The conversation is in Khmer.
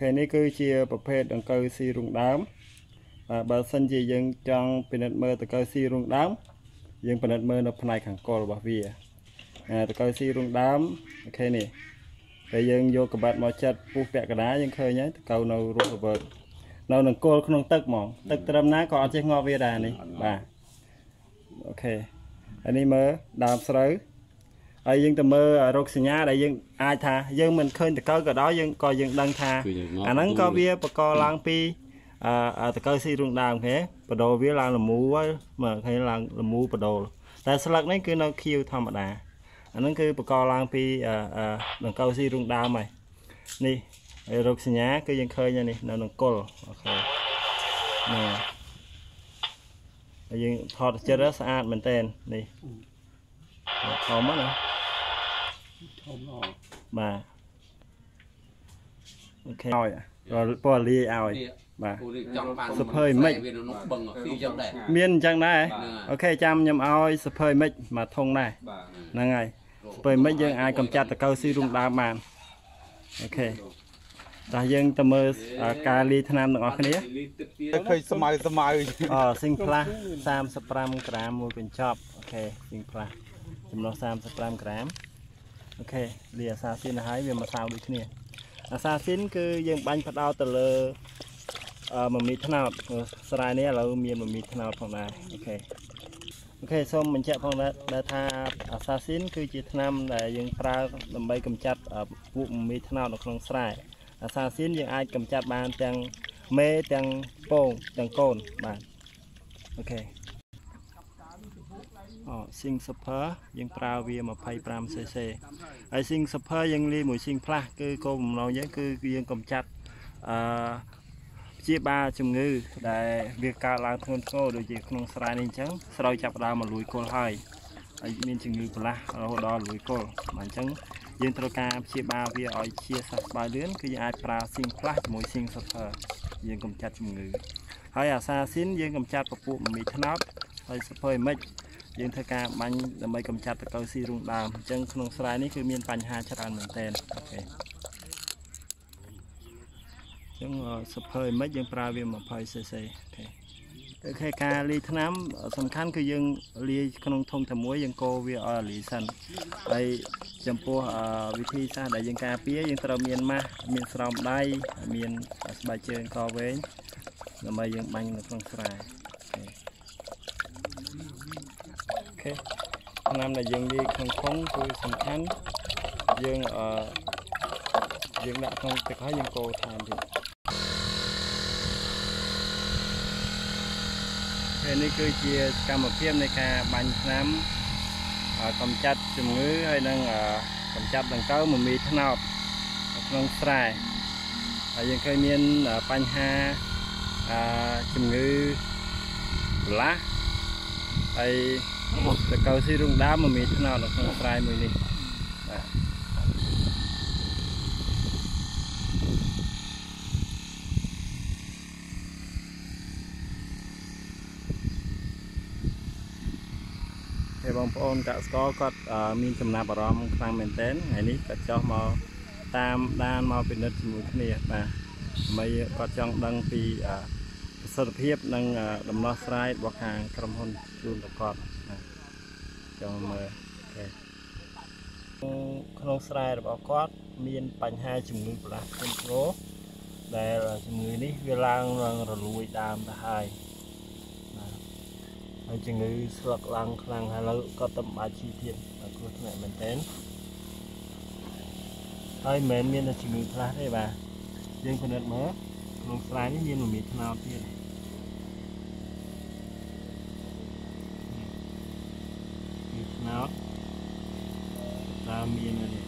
ខេនេះគឺជាប្រភេទដង្កូវស៊ីរុងដើមបាទបើសិនជាយើងចង់ពិនិត្យមើលដង្កូវស៊ីរុងដើម យើងពិនិត្យមើលនៅផ្នែកខាងកុលរបស់វាអាដង្កូវស៊ីរុងដើមអូខេនេះពេលយើងយកកបាត់មកចាត់ពុះពាក់កណ្ដាលយើងឃើញហើយដង្កូវនៅរស់រវើកនៅនឹងគល់ក្នុងទឹកហ្មងទឹកត្រឹមណាក៏អត់ចេះងាប់វាដែរនេះបាទអូខេហើយនេះមើលដើមស្រូវ ហើយយើងទៅមើលរោគសញ្ញាដែលយើងអាចថាយើងមិនឃើញតកៅក៏ដោយយើងក៏យើងដឹងថាអាហ្នឹងក៏វាបកឡើងពីអឺតកៅស៊ីរុងដើមគេបដូរវាឡើងលមូហើយមើលឃើញឡើងលមូបដូរតែស្លឹកនេះគឺនៅខៀវធម្មតាអាហ្នឹងគឺបកឡើងពីអឺដង្កូវស៊ីរុងដើមហើយនេះហើយរោគសញ្ញាគឺយើងឃើញនេះនៅក្នុងគល់អូខេនេះហើយយើងថតចិត្តស្អាតមែនតើនេះធំណា ធំអស់បាទ OK ឲ្យពណ៌លាយឲ្យបាទចង់បានស៊ុបភើអ៊ីមិចវានៅក្នុងបឹងគឺចឹងដែរមានអញ្ចឹងដែរ OK ចាំខ្ញុំឲ្យស៊ុបភើអ៊ីម៉ិចមកធុងដែរហ្នឹងហើយស៊ុបភើអ៊ីម៉ិចយើងអាចកំចាត់ដង្កូវស៊ីរូងដើមបាន OK តោះយើងទៅមើលការលាយថ្នាំទាំងអស់គ្នាឃើញស្មៅស្មៅអូស៊ីងផ្លាស់35ក្រាមមួយកញ្ចប់ OK ស៊ីងផ្លាស់ចំណុះ35ក្រាម OK លាអាសាស៊ីនហើយវាមកសៅដូចគ្នាអាសាស៊ីនគឺយើងបាញ់ផ្ដោតទៅលើអឺមមាចត្នោតស្រែនេះឥឡូវមានមមាចត្នោតផងដែរ OK OK សូមបញ្ជាក់ផងដែរថាអាសាស៊ីនគឺជាថ្នាំដែលយើងប្រើដើម្បីកម្ចាត់ពួកមមាចត្នោតនៅក្នុងស្រែអាសាស៊ីនយើងអាចកម្ចាត់បានទាំងមេទាំងពងទាំងកូនបាទអូខេអូ Sing Super យើងប្រើវា 25cc ហើយ Sing Super យើងលាយមួយ Sing Plus គឺគោលបំណងយើងគឺយើងកម្ចាត់អឺព្យាបាលជំងឺ ដែលវាកើតឡើងធ្ងន់ធ្ងរដូចជាក្នុងស្រែនេះអញ្ចឹងស្រូវចាប់ផ្ដើមមកលួយគល់ហើយហើយមានជំងឺប្រឡាស់រហូតដល់លួយគល់បាទអញ្ចឹងយើងត្រូវការព្យាបាលវាឲ្យជាសះស្បើយលឿនគឺយើងអាចប្រើ Sing Plus ជាមួយ Sing Super យើងកម្ចាត់ជំងឺហើយអាសាស៊ីនយើងកម្ចាត់ពពួកមមាចត្នោតហើយស៊ុបភើអ៊ីម៉ិច យើងធ្វើការបាញ់ដើម្បីកម្ចាត់ដង្កូវស៊ីរូងដើមអញ្ចឹងក្នុងស្រែនេះគឺមានបញ្ហាច្រើនមែនទែន OK អញ្ចឹងស៊ុបភើអ៊ីម៉ិចយើងប្រើវា 20cc OK OK ការលាយថ្នាំ សំខាន់គឺយើងលាយក្នុងធុងតែមួយយើងកូរវាឲ្យលាយសិនហើយចំពោះវិធីសាស្ត្រដែលយើងការពារយើងត្រូវមានម៉ាស់មានស្រោមដៃមានស្បែកជើងកវែងដើម្បីយើងបាញ់នៅក្នុងស្រែខេ ឆ្នាំដែលយើងលាយក្នុងធុងគឺសំខាន់យើងអឺយើងដាក់ក្នុងទឹកហើយយើងកូរថែមទៀតពេលនេះគឺជាសកម្មភាពនៃការបាញ់ថ្នាំកំចាត់ជំងឺហើយនឹងកំចាត់ដង្កូវមមីថ្នោតក្នុងស្រែហើយយើងឃើញមានបញ្ហាជំងឺប្រឡាស់ហើយ តកៅស៊ីរុងដើមមានថ្នោតនៅក្នុងស្រែមួយនេះបាទហើយបងប្អូនកសិករគាត់មានចំណាប់អារម្មណ៍ខ្លាំងមែនទែនថ្ងៃនេះគាត់ចោះមកតាមដានមកពិនិត្យជាមួយគ្នាបាទដើម្បីគាត់ចង់ដឹងពី ប្រសិទ្ធភាពនិងដំណោះស្រាយរបស់ខាងក្រុមហ៊ុនជូនទៅគាត់ចង់មើលអូខេក្នុងស្រែរបស់គាត់ មានបញ្ហាជំងឺប្រឡាក់ធ្ងន់ធ្ងរដែលជំងឺនេះវាឡើងនឹងរលួយដើមទៅហើយបាទហើយជំងឺស្លឹកឡើងខ្លាំងហើយឥឡូវគាត់ទៅបាច់ជីទៀតបាទគ្រោះថ្នាក់មែនទែនហើយមិនមែនមានតែជំងឺខ្លះទេបាទយើងពិនិត្យមើល ក្នុងស្រែនេះមានរមៀតឆ្នោតទៀតមានឆ្នោតតាមមាននេះ